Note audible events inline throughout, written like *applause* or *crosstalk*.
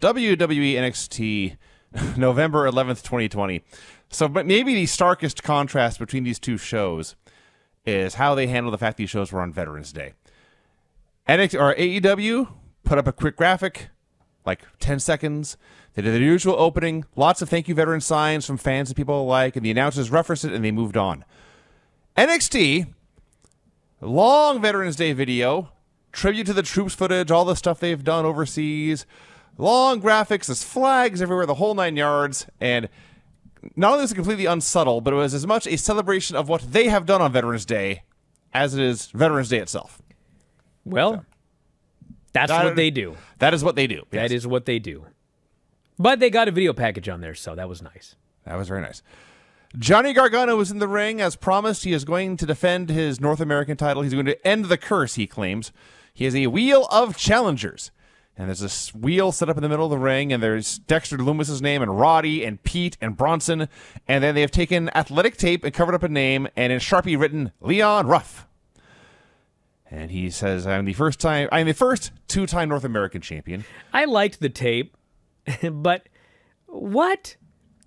WWE NXT, *laughs* November 11th, 2020. So, maybe the starkest contrast between these two shows is how they handle the fact these shows were on Veterans Day. NXT or AEW put up a quick graphic, like 10 seconds. They did their usual opening, lots of thank you veteran signs from fans and people alike, and the announcers referenced it and they moved on. NXT, long Veterans Day video, tribute to the troops footage, all the stuff they've done overseas, long graphics, there's flags everywhere, the whole nine yards, and not only was it completely unsubtle, but it was as much a celebration of what they have done on Veterans Day as it is Veterans Day itself. Well, that's That- what they do. That is what they do. That Yes. is what they do. But they got a video package on there, so that was nice. That was very nice. Johnny Gargano was in the ring as promised. He is going to defend his North American title. He's going to end the curse, he claims. He has a wheel of challengers. And there's this wheel set up in the middle of the ring, and there's Dexter Lumis's name, and Roddy, and Pete, and Bronson. And then they have taken athletic tape and covered up a name, and in Sharpie written, Leon Ruff. And he says, I'm the first time, I'm the first two time North American champion. I liked the tape, *laughs* but what?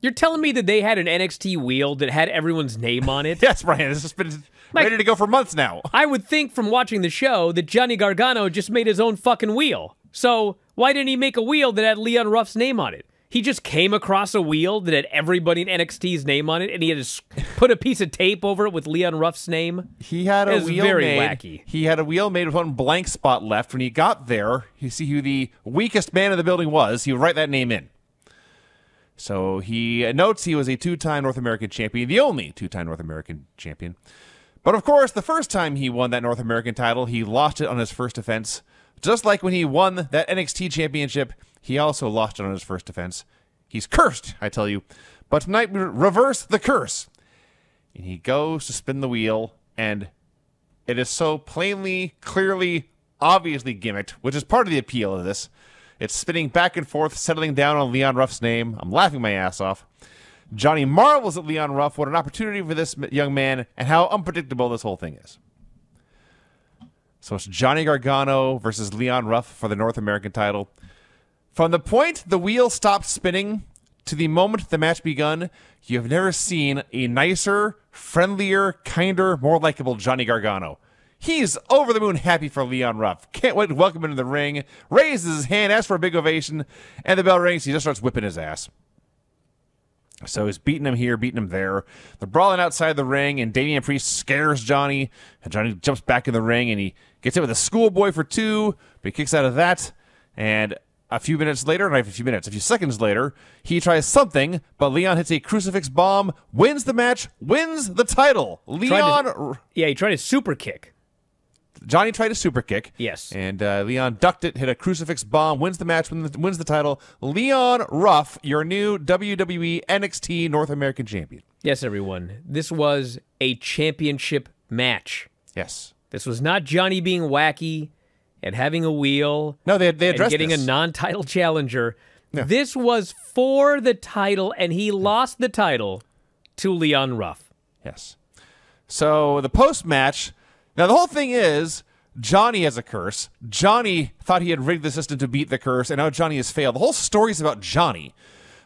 You're telling me that they had an NXT wheel that had everyone's name on it? *laughs* Yes, Bryan, this has been Mike- ready to go for months now. I would think from watching the show that Johnny Gargano just made his own fucking wheel. So why didn't he make a wheel that had Leon Ruff's name on it? He just came across a wheel that had everybody in NXT's name on it, and he had to *laughs* put a piece of tape over it with Leon Ruff's name. He had a It was wheel very made. wacky. He had a wheel made with one blank spot left. When he got there, you see who the weakest man in the building was. He would write that name in. So he notes he was a two-time North American champion, the only two-time North American champion. But of course, the first time he won that North American title, he lost it on his first defense. Just like when he won that NXT championship, he also lost it on his first defense. He's cursed, I tell you. But tonight we reverse the curse. And he goes to spin the wheel, and it is so plainly, clearly, obviously gimmicked, which is part of the appeal of this. It's spinning back and forth, settling down on Leon Ruff's name. I'm laughing my ass off. Johnny marvels at Leon Ruff. What an opportunity for this young man, and how unpredictable this whole thing is. So it's Johnny Gargano versus Leon Ruff for the North American title. From the point the wheel stopped spinning to the moment the match begun, you have never seen a nicer, friendlier, kinder, more likable Johnny Gargano. He's over the moon happy for Leon Ruff. Can't wait to welcome him to the ring. Raises his hand, asks for a big ovation, and the bell rings. He just starts whipping his ass. So he's beating him here, beating him there. They're brawling outside the ring, and Damian Priest scares Johnny. And Johnny jumps back in the ring, and he gets hit with a schoolboy for two, but he kicks out of that. And a few minutes later, not a few minutes, a few seconds later, he tries something, but Leon hits a crucifix bomb, wins the match, wins the title. Leon, to- Yeah, he tried a super kick. Johnny tried a super kick. Yes. And uh, Leon ducked it, hit a crucifix bomb, wins the match, wins the, wins the title. Leon Ruff, your new WWE NXT North American champion. Yes, everyone. This was a championship match. Yes. This was not Johnny being wacky and having a wheel No, they they addressed and getting this. a non-title challenger. This was for the title, and he lost the title to Leon Ruff. Yes. So the post match. Now the whole thing is Johnny has a curse. Johnny thought he had rigged the system to beat the curse, and now Johnny has failed. The whole story is about Johnny,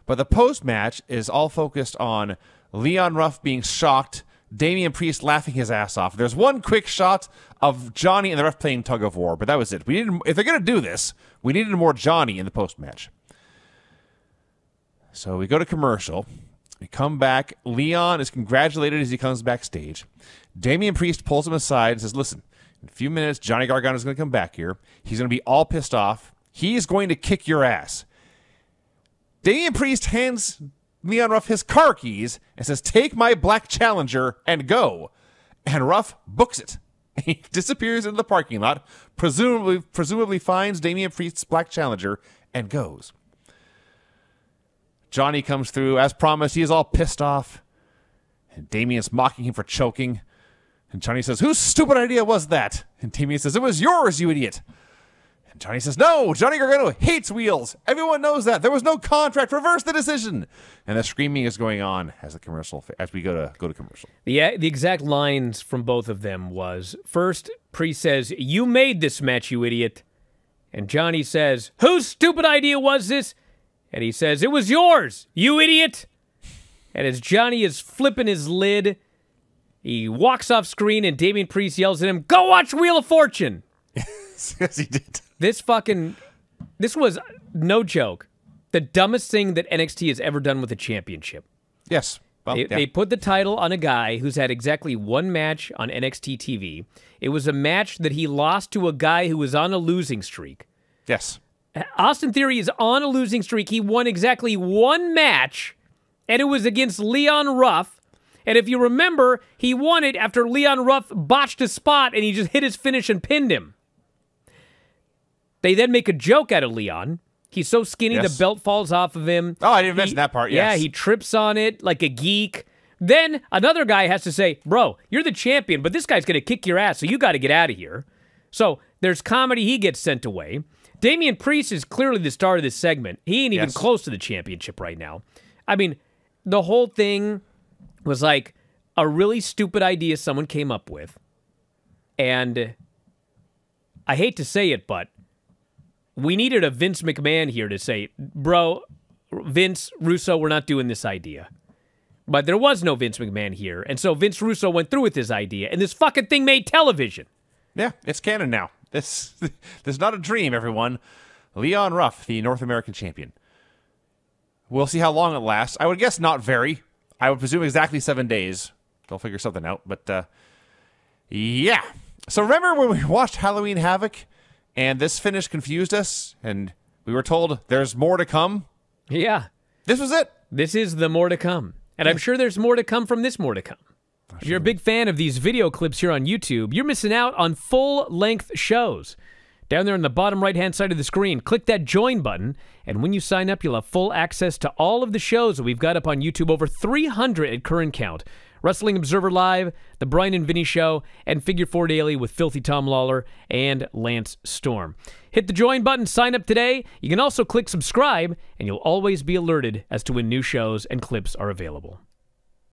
but the post match is all focused on Leon Ruff being shocked. Damian Priest laughing his ass off. There's one quick shot of Johnny and the ref playing tug of war, but that was it. We needed, if they're gonna do this, we needed more Johnny in the post match. So we go to commercial. We come back. Leon is congratulated as he comes backstage. Damian Priest pulls him aside and says, Listen, in a few minutes, Johnny Gargano is going to come back here. He's going to be all pissed off. He's going to kick your ass. Damian Priest hands Leon Ruff his car keys and says, Take my black challenger and go. And Ruff books it. *laughs* He disappears into the parking lot, presumably, presumably finds Damian Priest's black challenger, and goes. Johnny comes through. As promised, he is all pissed off. And Damian's mocking him for choking. And Johnny says, Whose stupid idea was that? And Damian says, It was yours, you idiot. And Johnny says, No, Johnny Gargano hates wheels. Everyone knows that. There was no contract. Reverse the decision. And the screaming is going on as the commercial as we go to go to commercial. The, uh, the exact lines from both of them was first, Priest says, You made this match, you idiot. And Johnny says, Whose stupid idea was this? And he says, It was yours, you idiot. And as Johnny is flipping his lid, he walks off screen and Damian Priest yells at him, Go watch Wheel of Fortune. *laughs* yes, he did. This fucking. This was no joke. The dumbest thing that NXT has ever done with a championship. Yes. Well, They, yeah. they put the title on a guy who's had exactly one match on NXT TV. It was a match that he lost to a guy who was on a losing streak. yes. Austin Theory is on a losing streak. He won exactly one match, and it was against Leon Ruff. And if you remember, he won it after Leon Ruff botched a spot and he just hit his finish and pinned him. They then make a joke out of Leon. He's so skinny, Yes. the belt falls off of him. Oh, I didn't He- mention that part. Yeah, he trips on it like a geek. Then another guy has to say, Bro, you're the champion, but this guy's going to kick your ass, so you got to get out of here. So there's comedy. He gets sent away. Damian Priest is clearly the star of this segment. He ain't even Yes. close to the championship right now. I mean, the whole thing was like a really stupid idea someone came up with. And I hate to say it, but we needed a Vince McMahon here to say, bro, Vince Russo, we're not doing this idea. But there was no Vince McMahon here. And so Vince Russo went through with this idea, and this fucking thing made television. Yeah, it's canon now. This, *laughs* this is not a dream, everyone. Leon Ruff, the North American champion. We'll see how long it lasts. I would guess not very. I would presume exactly seven days. They'll figure something out. But uh, yeah. So remember when we *laughs* watched Halloween Havoc and this finish confused us and we were told there's more to come? Yeah. This was it. This is the more to come. And I'm sure there's more to come from this more to come. If you're a big fan of these video clips here on YouTube, you're missing out on full length shows. Down there on the bottom right hand side of the screen, click that join button, and when you sign up, you'll have full access to all of the shows that we've got up on YouTube, over 300 at current count. Wrestling Observer Live, The Bryan and Vinny Show, and Figure 4 Daily with Filthy Tom Lawler and Lance Storm. Hit the join button, sign up today. You can also click subscribe, and you'll always be alerted as to when new shows and clips are available.